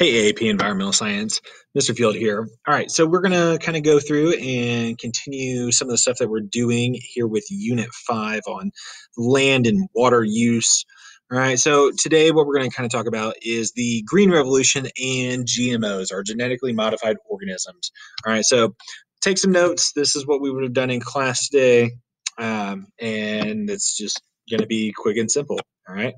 Hey, AAP Environmental Science, Mr. Field here. All right, so we're going to kind of go through and continue some of the stuff that we're doing here with Unit 5 on land and water use. All right, so today what we're going to kind of talk about is the green revolution and GMOs, or genetically modified organisms. All right, so take some notes. This is what we would have done in class today, um, and it's just going to be quick and simple. All right.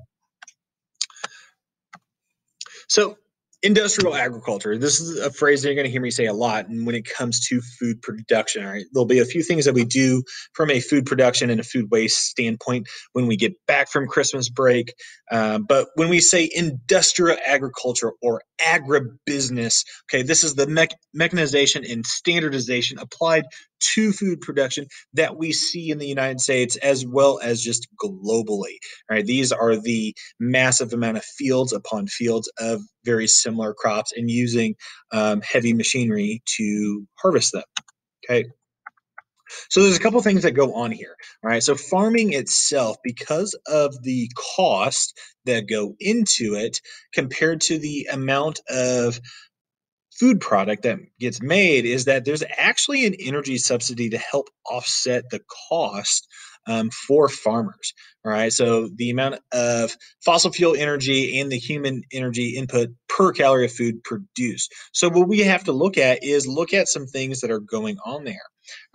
So industrial agriculture this is a phrase that you're going to hear me say a lot and when it comes to food production there'll be a few things that we do from a food production and a food waste standpoint when we get back from christmas break uh, but when we say industrial agriculture or agribusiness okay this is the me- mechanization and standardization applied to food production that we see in the United States as well as just globally. Right, these are the massive amount of fields upon fields of very similar crops and using um, heavy machinery to harvest them. Okay. So there's a couple things that go on here. All right. So farming itself, because of the cost that go into it compared to the amount of food product that gets made is that there's actually an energy subsidy to help offset the cost um, for farmers. All right. So the amount of fossil fuel energy and the human energy input per calorie of food produced. So what we have to look at is look at some things that are going on there.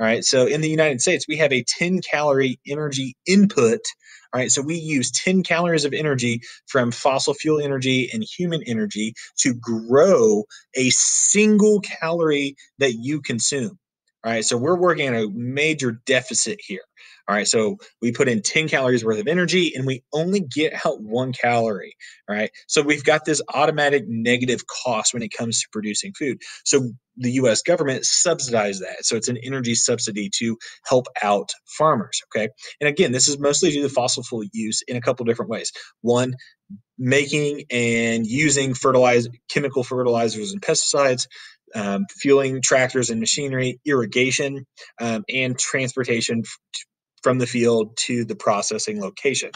All right. So in the United States, we have a 10 calorie energy input all right, so we use 10 calories of energy from fossil fuel energy and human energy to grow a single calorie that you consume. All right, so we're working on a major deficit here. All right, so we put in 10 calories worth of energy and we only get out one calorie. All right, so we've got this automatic negative cost when it comes to producing food. So the US government subsidizes that. So it's an energy subsidy to help out farmers. Okay, and again, this is mostly due to fossil fuel use in a couple different ways. One, making and using fertilizer, chemical fertilizers and pesticides um, fueling tractors and machinery, irrigation, um, and transportation from the field to the processing location.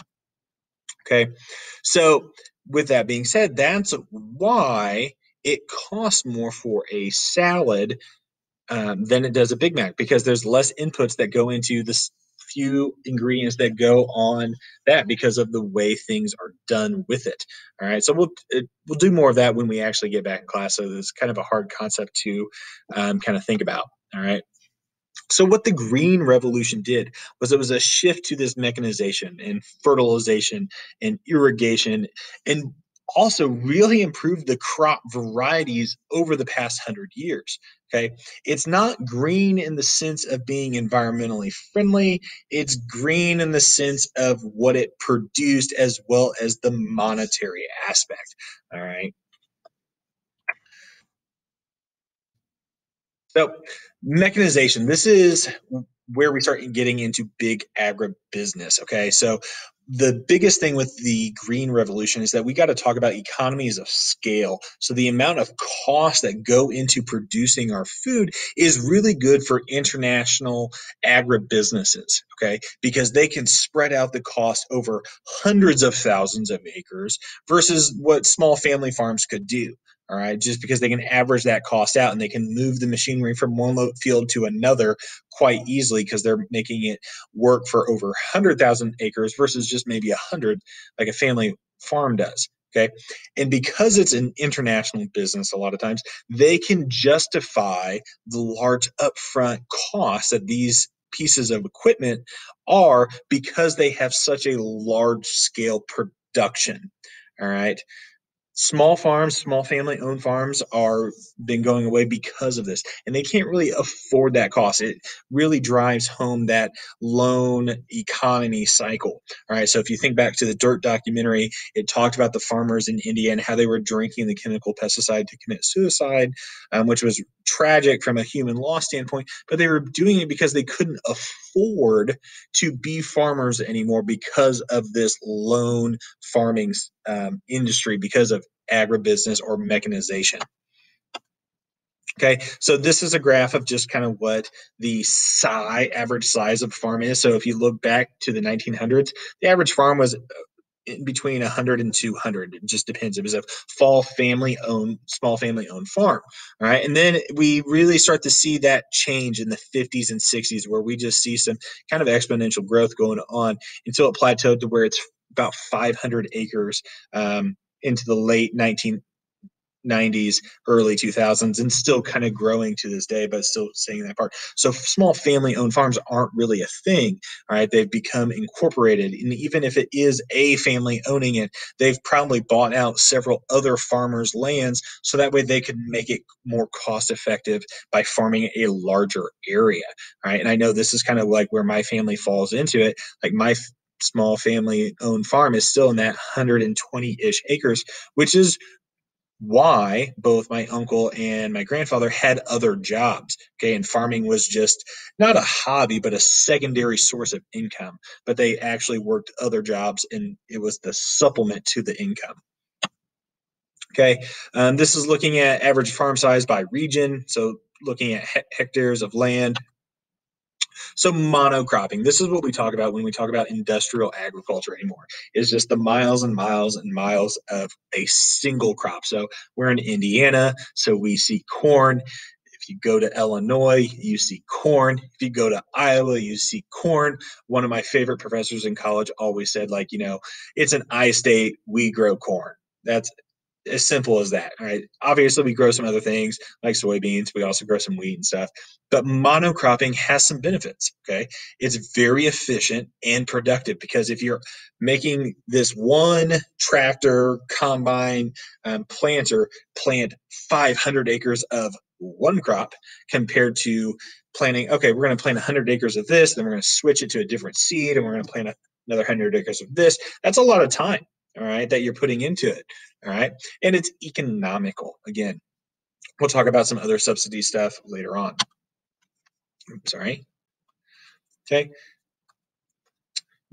Okay, so with that being said, that's why it costs more for a salad um, than it does a Big Mac because there's less inputs that go into this few ingredients that go on that because of the way things are done with it. All right, so we'll it, we'll do more of that when we actually get back in class. So it's kind of a hard concept to um, kind of think about. All right. So what the green revolution did was it was a shift to this mechanization and fertilization and irrigation and also really improved the crop varieties over the past hundred years. Okay. It's not green in the sense of being environmentally friendly, it's green in the sense of what it produced as well as the monetary aspect. All right. So, mechanization. This is where we start getting into big agribusiness. Okay, so the biggest thing with the green revolution is that we got to talk about economies of scale. So the amount of costs that go into producing our food is really good for international agribusinesses, okay? Because they can spread out the cost over hundreds of thousands of acres versus what small family farms could do all right just because they can average that cost out and they can move the machinery from one field to another quite easily because they're making it work for over 100,000 acres versus just maybe 100 like a family farm does okay? And because it's an international business a lot of times they can justify the large upfront costs that these pieces of equipment are because they have such a large scale production all right small farms small family owned farms are been going away because of this and they can't really afford that cost. It really drives home that loan economy cycle all right so if you think back to the dirt documentary it talked about the farmers in india and how they were drinking the chemical pesticide to commit suicide um, which was tragic from a human loss standpoint but they were doing it because they couldn't afford to be farmers anymore because of this loan farming um, industry because of agribusiness or mechanization. Okay, so this is a graph of just kind of what the size, average size of a farm is. So if you look back to the 1900s, the average farm was in between 100 and 200 it just depends it was a fall family owned small family owned farm all right and then we really start to see that change in the 50s and 60s where we just see some kind of exponential growth going on until it plateaued to where it's about 500 acres um, into the late 1990s, early 2000s, and still kind of growing to this day, but still seeing that part. So small family owned farms aren't really a thing, right? They've become incorporated. And even if it is a family owning it, they've probably bought out several other farmers' lands so that way they could make it more cost effective by farming a larger area, right? And I know this is kind of like where my family falls into it. Like my small family owned farm is still in that 120 ish acres, which is why both my uncle and my grandfather had other jobs. Okay. And farming was just not a hobby, but a secondary source of income. But they actually worked other jobs and it was the supplement to the income. Okay. Um, this is looking at average farm size by region. So looking at he- hectares of land so monocropping, this is what we talk about when we talk about industrial agriculture anymore. It's just the miles and miles and miles of a single crop. So we're in Indiana, so we see corn. If you go to Illinois, you see corn. If you go to Iowa, you see corn. One of my favorite professors in college always said, like, you know, it's an I state, we grow corn. That's as simple as that. Right. Obviously, we grow some other things like soybeans. We also grow some wheat and stuff. But monocropping has some benefits. Okay. It's very efficient and productive because if you're making this one tractor, combine, um, planter plant 500 acres of one crop compared to planting, okay, we're going to plant 100 acres of this, then we're going to switch it to a different seed and we're going to plant another 100 acres of this. That's a lot of time all right, that you're putting into it, all right, and it's economical. Again, we'll talk about some other subsidy stuff later on. sorry. Okay.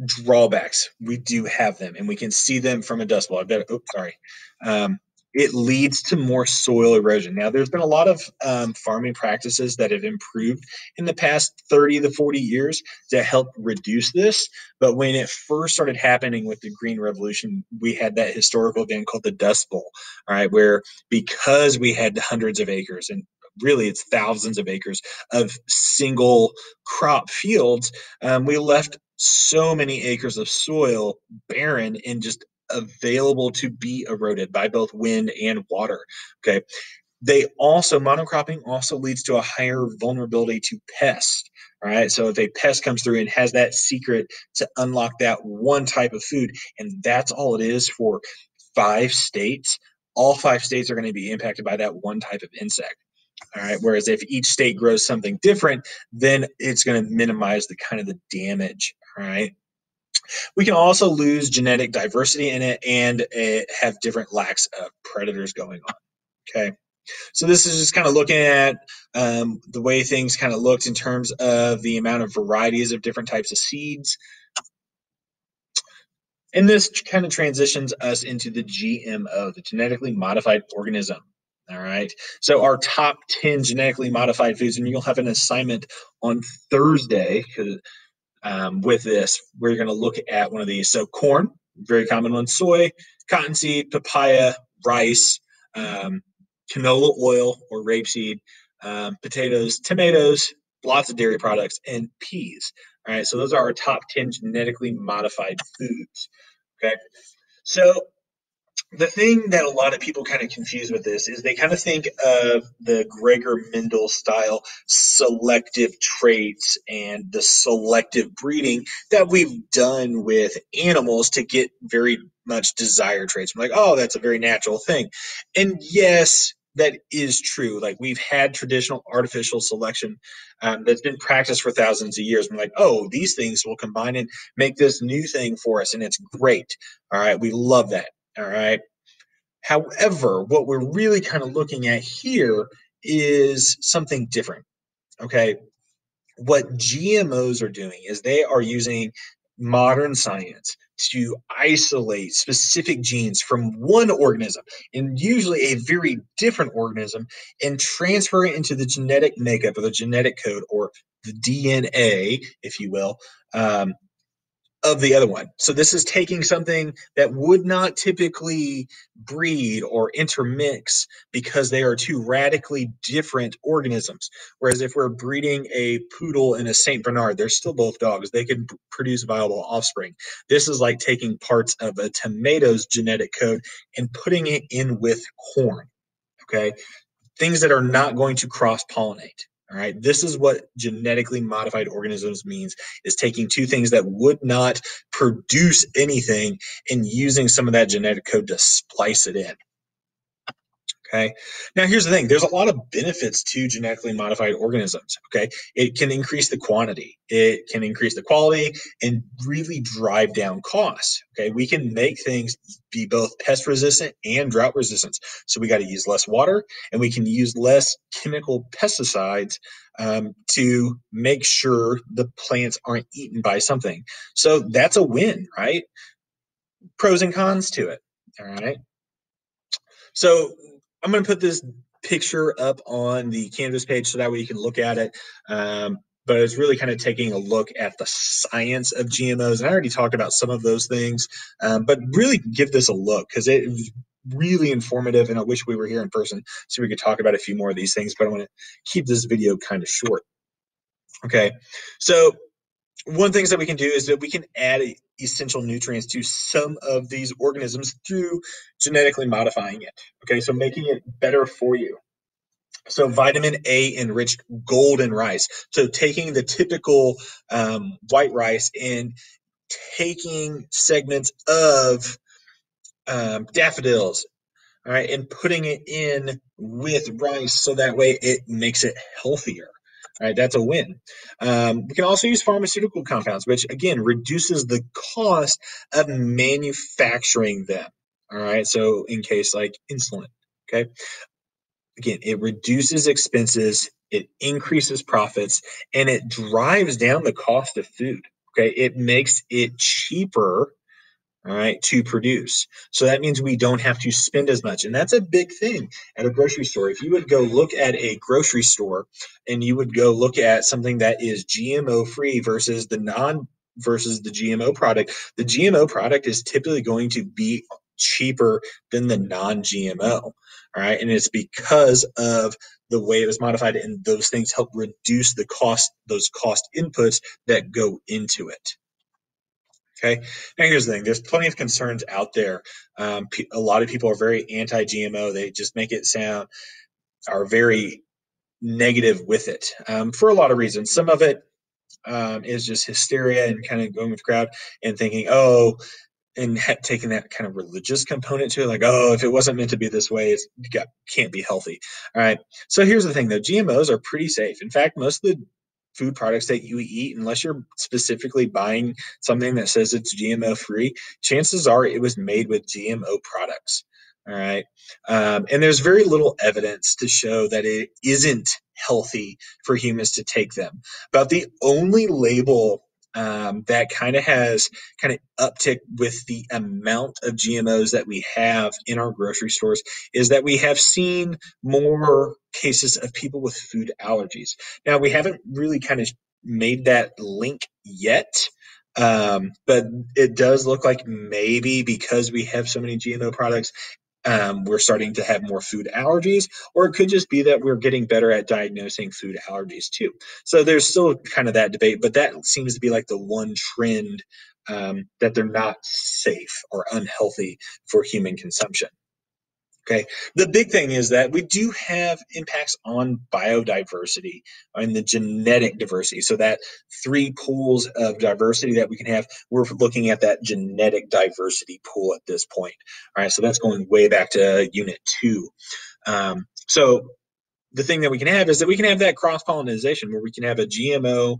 Drawbacks, we do have them, and we can see them from a dust bowl. I bet. Oh, sorry. Um, it leads to more soil erosion. Now, there's been a lot of um, farming practices that have improved in the past 30 to 40 years to help reduce this. But when it first started happening with the Green Revolution, we had that historical event called the Dust Bowl, all right, where because we had hundreds of acres and really it's thousands of acres of single crop fields, um, we left so many acres of soil barren and just available to be eroded by both wind and water. Okay. They also, monocropping also leads to a higher vulnerability to pests. Right. So if a pest comes through and has that secret to unlock that one type of food, and that's all it is for five states, all five states are going to be impacted by that one type of insect. All right. Whereas if each state grows something different, then it's going to minimize the kind of the damage. All right. We can also lose genetic diversity in it and it have different lacks of predators going on. Okay. So this is just kind of looking at um, the way things kind of looked in terms of the amount of varieties of different types of seeds. And this kind of transitions us into the GMO, the genetically modified organism. All right. So our top 10 genetically modified foods, and you'll have an assignment on Thursday because um, with this. We're going to look at one of these. So corn, very common one, soy, cottonseed, papaya, rice, um, canola oil or rapeseed, um, potatoes, tomatoes, lots of dairy products, and peas. All right, so those are our top 10 genetically modified foods. Okay, so the thing that a lot of people kind of confuse with this is they kind of think of the Gregor Mendel style selective traits and the selective breeding that we've done with animals to get very much desired traits. I'm like, oh, that's a very natural thing. And yes, that is true. Like we've had traditional artificial selection um, that's been practiced for thousands of years. I'm like, oh, these things will combine and make this new thing for us, and it's great. All right, we love that. All right. However, what we're really kind of looking at here is something different. Okay. What GMOs are doing is they are using modern science to isolate specific genes from one organism and usually a very different organism and transfer it into the genetic makeup or the genetic code or the DNA, if you will, um, of the other one. So this is taking something that would not typically breed or intermix because they are two radically different organisms. Whereas if we're breeding a poodle and a Saint Bernard, they're still both dogs. They can produce viable offspring. This is like taking parts of a tomato's genetic code and putting it in with corn. Okay. Things that are not going to cross pollinate. All right. This is what genetically modified organisms means is taking two things that would not produce anything and using some of that genetic code to splice it in. Okay. Now, here's the thing there's a lot of benefits to genetically modified organisms. Okay. It can increase the quantity, it can increase the quality, and really drive down costs. Okay. We can make things be both pest resistant and drought resistant. So we got to use less water and we can use less chemical pesticides um, to make sure the plants aren't eaten by something. So that's a win, right? Pros and cons to it. All right. So I'm going to put this picture up on the Canvas page so that way you can look at it. Um, but it's really kind of taking a look at the science of GMOs. And I already talked about some of those things, um, but really give this a look because it was really informative. And I wish we were here in person so we could talk about a few more of these things. But I want to keep this video kind of short. Okay, so one of the things that we can do is that we can add essential nutrients to some of these organisms through genetically modifying it. Okay, so making it better for you. So vitamin A enriched golden rice. So taking the typical um, white rice and taking segments of um, daffodils, all right, and putting it in with rice so that way it makes it healthier. Right, that's a win. Um, we can also use pharmaceutical compounds, which again reduces the cost of manufacturing them. All right, so in case like insulin, okay, again, it reduces expenses, it increases profits, and it drives down the cost of food. Okay, it makes it cheaper all right, to produce. So that means we don't have to spend as much. And that's a big thing at a grocery store. If you would go look at a grocery store and you would go look at something that is GMO free versus the non versus the GMO product, the GMO product is typically going to be cheaper than the non GMO. All right. And it's because of the way it was modified and those things help reduce the cost, those cost inputs that go into it. Okay. Now, here's the thing there's plenty of concerns out there. Um, a lot of people are very anti GMO. They just make it sound, are very negative with it um, for a lot of reasons. Some of it um, is just hysteria and kind of going with the crowd and thinking, oh, and ha- taking that kind of religious component to it, like, oh, if it wasn't meant to be this way, it can't be healthy. All right. So here's the thing, though: GMOs are pretty safe. In fact, most of the food products that you eat, unless you're specifically buying something that says it's GMO free, chances are it was made with GMO products. All right. Um, and there's very little evidence to show that it isn't healthy for humans to take them. About the only label um, that kind of has kind of uptick with the amount of GMOs that we have in our grocery stores is that we have seen more cases of people with food allergies. Now, we haven't really kind of made that link yet. Um, but it does look like maybe because we have so many GMO products um, we're starting to have more food allergies, or it could just be that we're getting better at diagnosing food allergies too. So there's still kind of that debate, but that seems to be like the one trend um, that they're not safe or unhealthy for human consumption. Okay. The big thing is that we do have impacts on biodiversity and the genetic diversity. So that three pools of diversity that we can have, we're looking at that genetic diversity pool at this point. All right. So that's going way back to unit two. Um, so the thing that we can have is that we can have that cross pollination where we can have a GMO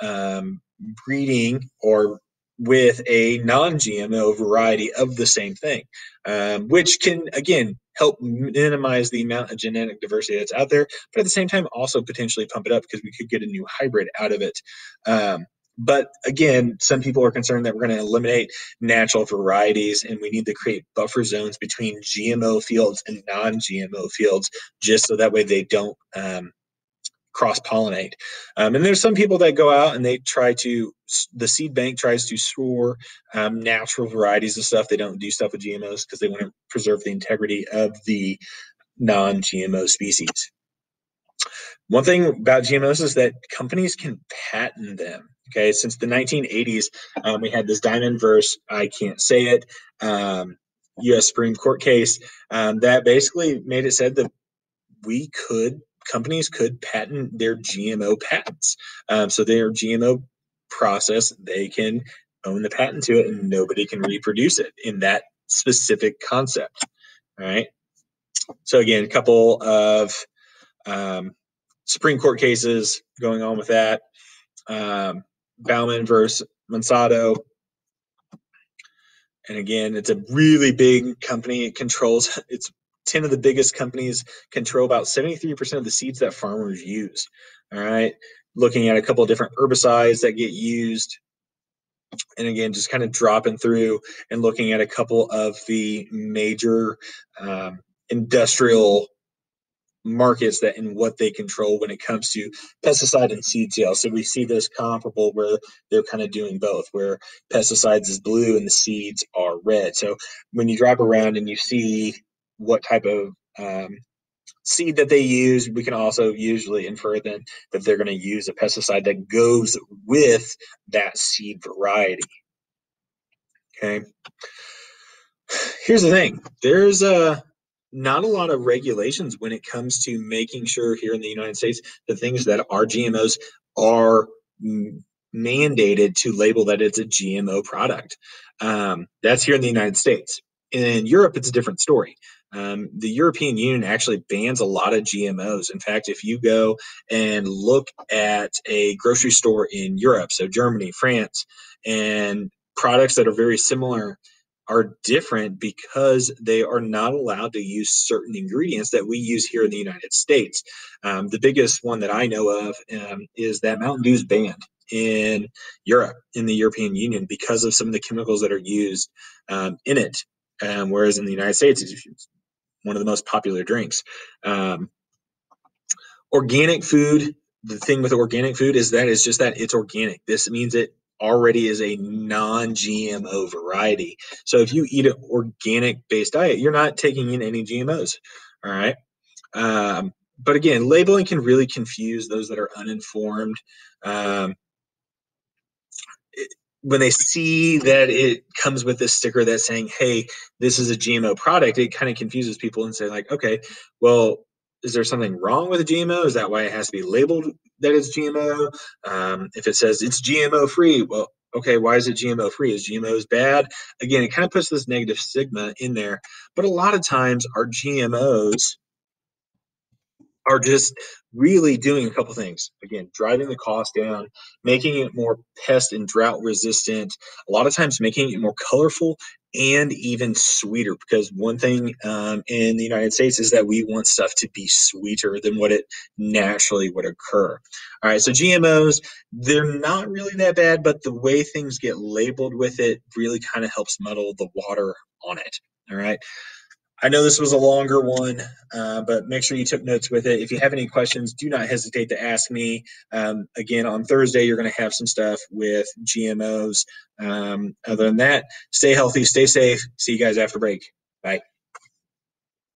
um, breeding or with a non-GMO variety of the same thing, um, which can again help minimize the amount of genetic diversity that's out there, but at the same time also potentially pump it up because we could get a new hybrid out of it. Um, but again, some people are concerned that we're going to eliminate natural varieties and we need to create buffer zones between GMO fields and non GMO fields just so that way they don't um, cross pollinate. Um, and there's some people that go out and they try to, the seed bank tries to store um, natural varieties of stuff. They don't do stuff with GMOs because they want to preserve the integrity of the non GMO species. One thing about GMOs is that companies can patent them. Okay, since the 1980s, um, we had this Diamond verse, I can't say it, um, U.S. Supreme Court case um, that basically made it said that we could companies could patent their GMO patents. Um, so their GMO process, they can own the patent to it, and nobody can reproduce it in that specific concept. All right. So again, a couple of um, Supreme Court cases going on with that. Um, Bowman versus Monsanto. And again, it's a really big company. It controls, it's 10 of the biggest companies control about 73% of the seeds that farmers use. All right. Looking at a couple of different herbicides that get used. And again, just kind of dropping through and looking at a couple of the major um, industrial markets that and what they control when it comes to pesticide and seed sales. So we see this comparable where they're kind of doing both, where pesticides is blue and the seeds are red. So when you drive around and you see what type of um, seed that they use, we can also usually infer then that they're going to use a pesticide that goes with that seed variety. Okay. Here's the thing. There's a not a lot of regulations when it comes to making sure here in the United States the things that are GMOs are mandated to label that it's a GMO product. Um, that's here in the United States. In Europe, it's a different story. Um, the European Union actually bans a lot of GMOs. In fact, if you go and look at a grocery store in Europe, so Germany, France, and products that are very similar are different because they are not allowed to use certain ingredients that we use here in the United States. Um, the biggest one that I know of um, is that Mountain Dew is banned in Europe, in the European Union, because of some of the chemicals that are used um, in it. Um, whereas in the United States, it's one of the most popular drinks. Um, organic food, the thing with organic food is that it's just that it's organic. This means it already is a non-GMO variety. So if you eat an organic-based diet, you're not taking in any GMOs. All right. Um, but again, labeling can really confuse those that are uninformed. Um, when they see that it comes with this sticker that's saying, "Hey, this is a GMO product," it kind of confuses people and say, like, "Okay, well, is there something wrong with a GMO? Is that why it has to be labeled that it's GMO? Um, if it says it's GMO free, well, okay, why is it GMO free? Is GMOs bad? Again, it kind of puts this negative stigma in there. But a lot of times, our GMOs are just really doing a couple things. Again, driving the cost down, making it more pest and drought resistant, a lot of times making it more colorful and even sweeter. Because one thing um, in the United States is that we want stuff to be sweeter than what it naturally would occur. All right, so GMOs, they're not really that bad, but the way things get labeled with it really kind of helps muddle the water on it. All right. I know this was a longer one, uh, but make sure you took notes with it. If you have any questions, do not hesitate to ask me. Um, again, on Thursday, you're going to have some stuff with GMOs. Um, other than that, stay healthy, stay safe. See you guys after break. Bye.